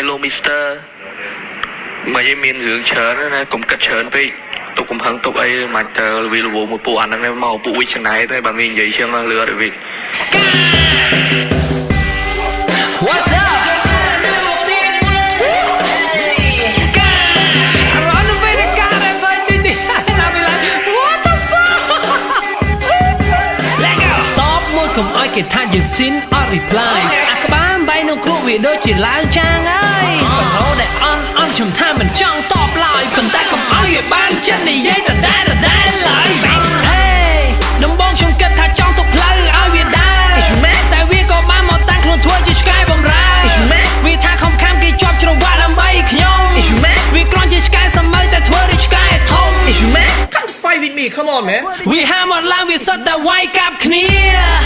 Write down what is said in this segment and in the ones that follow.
ឯលោកមីស្ទ័របើនិយាយមានរឿងច្រើនណាកុំគិតច្រើនពេកទុកកំហឹងទុកអីមិនទៅវាលវមួយពួកអាហ្នឹងមកពួកវិច្ឆ័យទៅបើមាននិយាយជាងលឺអត់វិ What's up? Let go. តបមួយ កុំឲ្យគេថាយើងស៊ីនអត់ reply អាក្បា នោះគ្រូវាដូចជាឡើងចាងហើយប្រឡូដែលអន់អន់ខ្ញុំថាមិនចង់តបឡើយប៉ុន្តែកុំឲ្យវាបានចិត្តនិយាយដដែលដដែលឡើយអេដំបងខ្ញុំគិតថាចង់ទុកផ្លូវឲ្យវាដែរតែវាក៏បានមកតាំងខ្លួនធ្វើជាឆ្កែបំរើវាថាខំខាំគេជាប់ច្រវាក់ដើម្បីខ្ញុំវាគ្រាន់ជាឆ្កែសម័យតែធ្វើដូចឆ្កែធំ Come fight with me come on man វាហាមអត់ឡើងវាសិតតែវាយកាប់គ្នា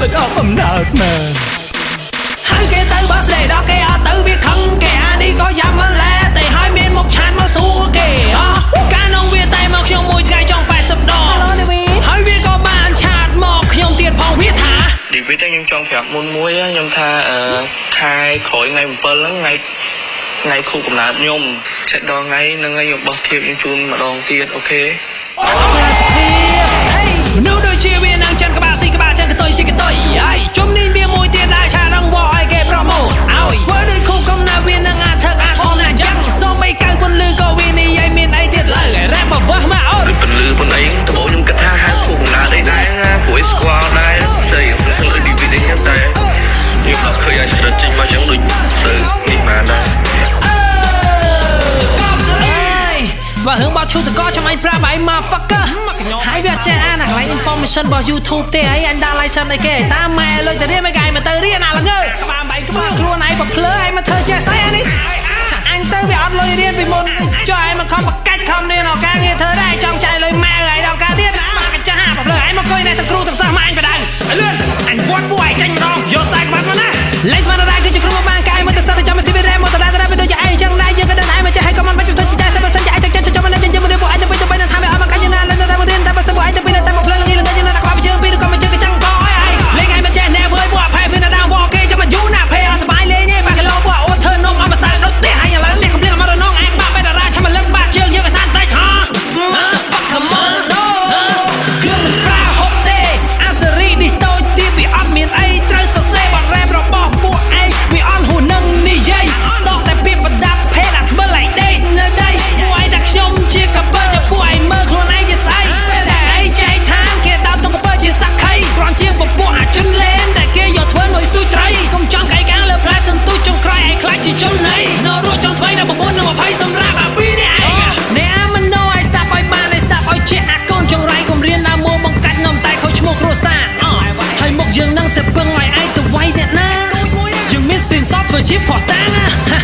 ដោយអស់បំណើតមើលហើយគេទៅបើស្ដីដល់គេអត់ទៅវាខឹងគេអានេះក៏យ៉ាំមិនឡែតែហើយមានមុខឆានមកសួរគេអោះកាលនោះវាតែមកខ្ញុំមួយថ្ងៃចង់80ដងហើយវាក៏បានឆាតមកខ្ញុំទៀតផងវាថានិយាយទៅខ្ញុំចង់ប្រាប់មុនមួយខ្ញុំថាខែក្រោយថ្ងៃ7ហ្នឹងថ្ងៃថ្ងៃខួបកំណើតខ្ញុំឆិតដល់ថ្ងៃនឹងឲ្យខ្ញុំបោះធៀបខ្ញុំជូនម្ដងទៀតអូខេអូសុភាពហេមនុស្សដូចជា ចេញមកយ៉ាងដូចទៅនេះបានដែរបើហឹងបោះឈូតកោចាំអញប្រាប់អី motherfucker ហើយវាចេះអាណាកន្លែង information របស់ YouTube ទេអីអញដាក់ license អីគេតាមម៉ែលុយទៅរៀនមិនកាយមកទៅរៀនអាល្ងើក្បាលបែកក្បាលខ្លួនឯងបើភ្លើឯងមកធ្វើចេះស្អីអានេះអញទៅវាអត់លុយរៀនពីមុនចុះឯងមកខំបកាច់ Afroditana